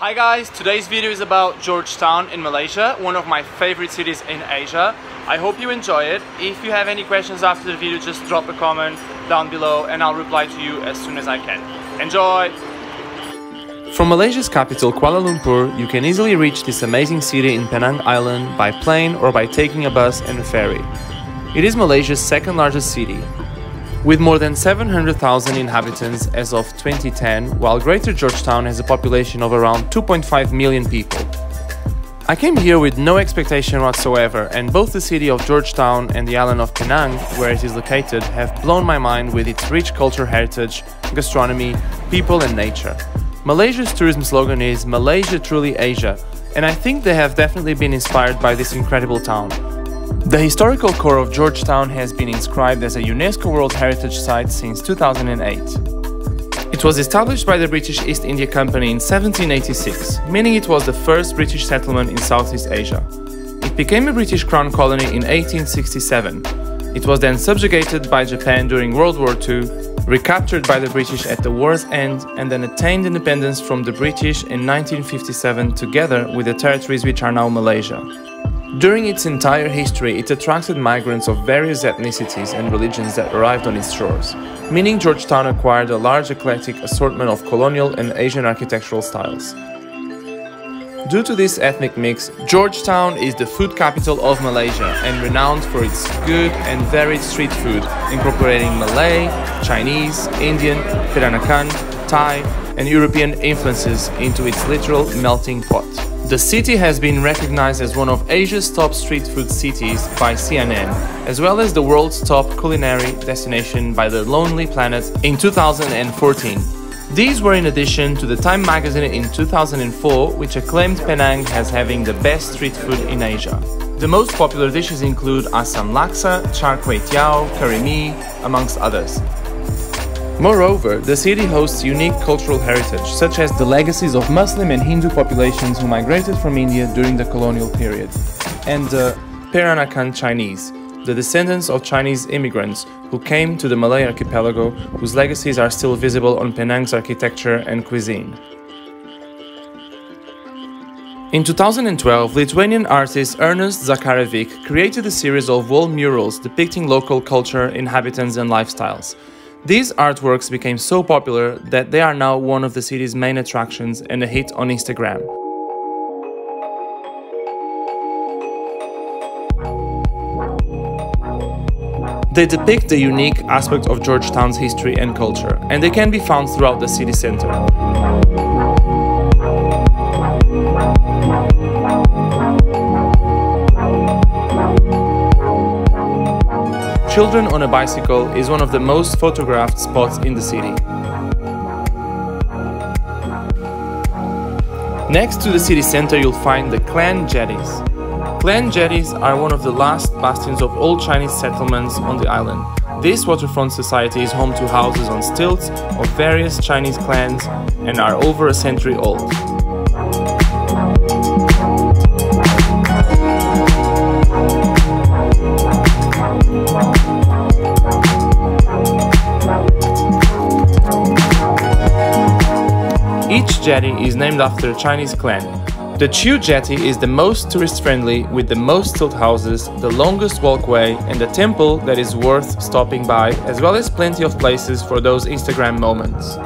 Hi guys, today's video is about Georgetown in Malaysia, one of my favorite cities in Asia. I hope you enjoy it. If you have any questions after the video, just drop a comment down below and I'll reply to you as soon as I can. Enjoy! From Malaysia's capital Kuala Lumpur, you can easily reach this amazing city in Penang Island by plane or by taking a bus and a ferry. It is Malaysia's second largest city, with more than 700,000 inhabitants as of 2010, while Greater Georgetown has a population of around 2.5 million people. I came here with no expectation whatsoever, and both the city of Georgetown and the island of Penang, where it is located, have blown my mind with its rich cultural heritage, gastronomy, people, and nature. Malaysia's tourism slogan is Malaysia Truly Asia, and I think they have definitely been inspired by this incredible town. The historical core of Georgetown has been inscribed as a UNESCO World Heritage Site since 2008. It was established by the British East India Company in 1786, meaning it was the first British settlement in Southeast Asia. It became a British Crown colony in 1867. It was then subjugated by Japan during World War II, recaptured by the British at the war's end, and then attained independence from the British in 1957 together with the territories which are now Malaysia. During its entire history, it attracted migrants of various ethnicities and religions that arrived on its shores, meaning Georgetown acquired a large eclectic assortment of colonial and Asian architectural styles. Due to this ethnic mix, Georgetown is the food capital of Malaysia and renowned for its good and varied street food, incorporating Malay, Chinese, Indian, Peranakan, Thai, and European influences into its literal melting pot. The city has been recognized as one of Asia's top street food cities by CNN, as well as the world's top culinary destination by The Lonely Planet in 2014. These were in addition to the Time magazine in 2004, which acclaimed Penang as having the best street food in Asia. The most popular dishes include asam laksa, char kway teow, curry mee, amongst others. Moreover, the city hosts unique cultural heritage, such as the legacies of Muslim and Hindu populations who migrated from India during the colonial period, and the Peranakan Chinese, the descendants of Chinese immigrants who came to the Malay archipelago, whose legacies are still visible on Penang's architecture and cuisine. In 2012, Lithuanian artist Ernest Zacharevic created a series of wall murals depicting local culture, inhabitants, and lifestyles. These artworks became so popular that they are now one of the city's main attractions and a hit on Instagram. They depict the unique aspect of Georgetown's history and culture, and they can be found throughout the city center. Children on a bicycle is one of the most photographed spots in the city. Next to the city center you'll find the clan jetties. Clan jetties are one of the last bastions of old Chinese settlements on the island. This waterfront society is home to houses on stilts of various Chinese clans and are over a century old. Jetty is named after a Chinese clan. The Chew Jetty is the most tourist friendly with the most tilt houses, the longest walkway, and a temple that is worth stopping by, as well as plenty of places for those Instagram moments.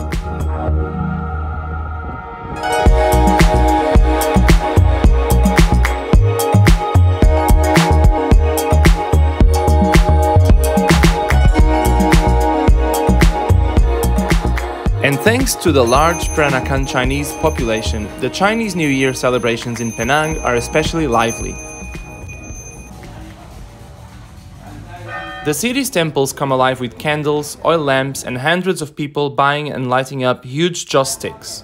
Thanks to the large Peranakan Chinese population, the Chinese New Year celebrations in Penang are especially lively. The city's temples come alive with candles, oil lamps, and hundreds of people buying and lighting up huge joss sticks.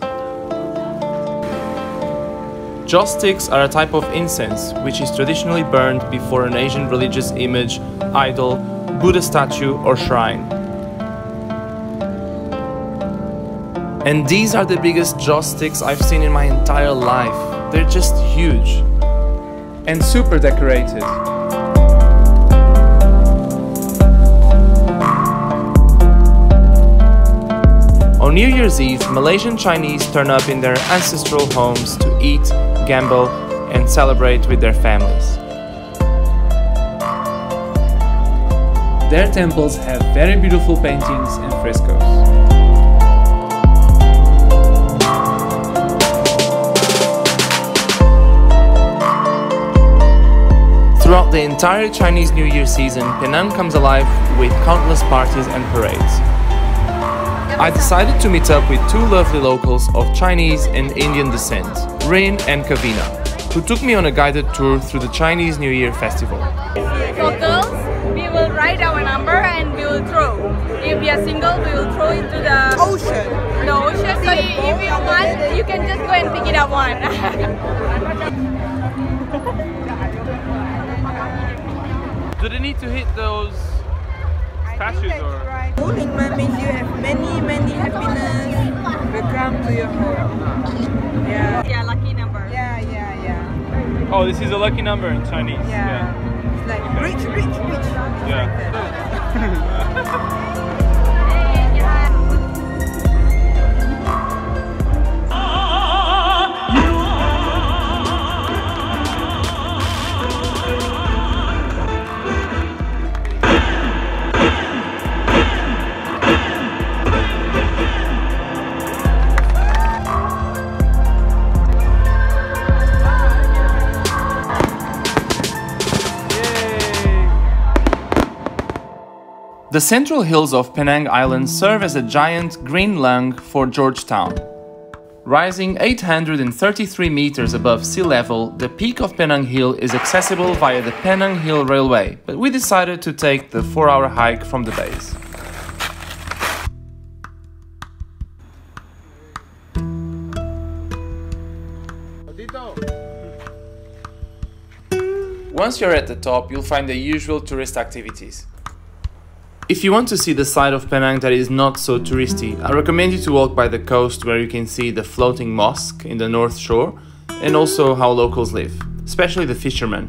Joss sticks are a type of incense which is traditionally burned before an Asian religious image, idol, Buddha statue, or shrine. And these are the biggest joss sticks I've seen in my entire life. They're just huge. And super decorated. On New Year's Eve, Malaysian Chinese turn up in their ancestral homes to eat, gamble, and celebrate with their families. Their temples have very beautiful paintings and frescoes. Entire Chinese New Year season, Penang comes alive with countless parties and parades. I decided to meet up with two lovely locals of Chinese and Indian descent, Rin and Kavina, who took me on a guided tour through the Chinese New Year festival. For girls, we will write our number and we will throw. If you are single, we will throw it to the ocean. The ocean. So if you want, you can just go and pick it up one. Do they need to hit those statues or? Right. Holding man means you have many, many happiness will come to your home. Yeah. yeah, lucky number. Yeah, yeah, yeah. Oh, this is a lucky number in Chinese. Yeah. It's like rich, rich, rich. Yeah. Like The central hills of Penang Island serve as a giant green lung for Georgetown. Rising 833 meters above sea level, the peak of Penang Hill is accessible via the Penang Hill Railway, but we decided to take the 4-hour hike from the base. Once you're at the top, you'll find the usual tourist activities. If you want to see the side of Penang that is not so touristy, I recommend you to walk by the coast where you can see the floating mosque in the north shore and also how locals live, especially the fishermen.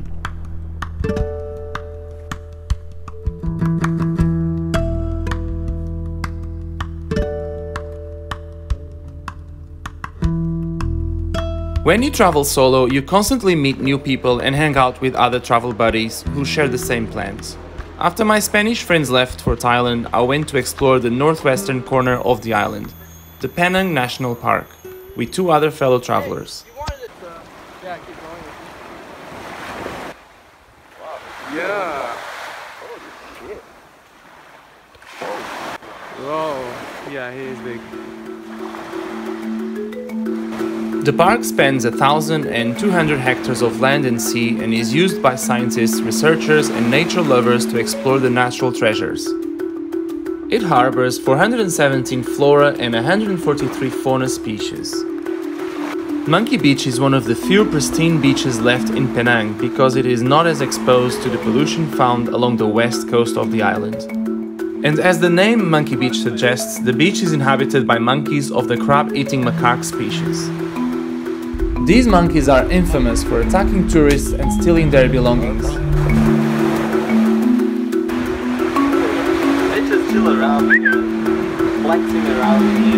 When you travel solo, you constantly meet new people and hang out with other travel buddies who share the same plans. After my Spanish friends left for Thailand, I went to explore the northwestern corner of the island, the Penang National Park, with two other fellow travelers. Yeah. Whoa. Yeah, he is big. The park spans 1,200 hectares of land and sea and is used by scientists, researchers and nature lovers to explore the natural treasures. It harbors 417 flora and 143 fauna species. Monkey Beach is one of the few pristine beaches left in Penang because it is not as exposed to the pollution found along the west coast of the island. And as the name Monkey Beach suggests, the beach is inhabited by monkeys of the crab-eating macaque species. These monkeys are infamous for attacking tourists and stealing their belongings. They just chill around, flexing around.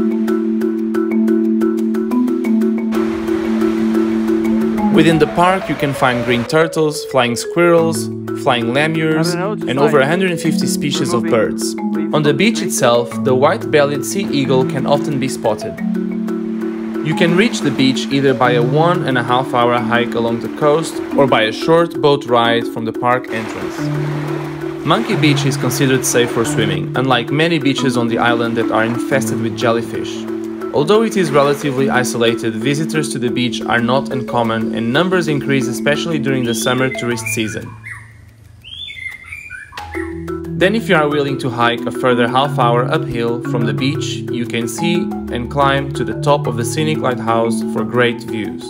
Within the park, you can find green turtles, flying squirrels, flying lemurs, and over 150 species of birds. On the beach itself, the white-bellied sea eagle can often be spotted. You can reach the beach either by a one and a half hour hike along the coast or by a short boat ride from the park entrance. Monkey Beach is considered safe for swimming, unlike many beaches on the island that are infested with jellyfish. Although it is relatively isolated, visitors to the beach are not uncommon and numbers increase especially during the summer tourist season. Then if you are willing to hike a further half hour uphill from the beach, you can see and climb to the top of the scenic lighthouse for great views.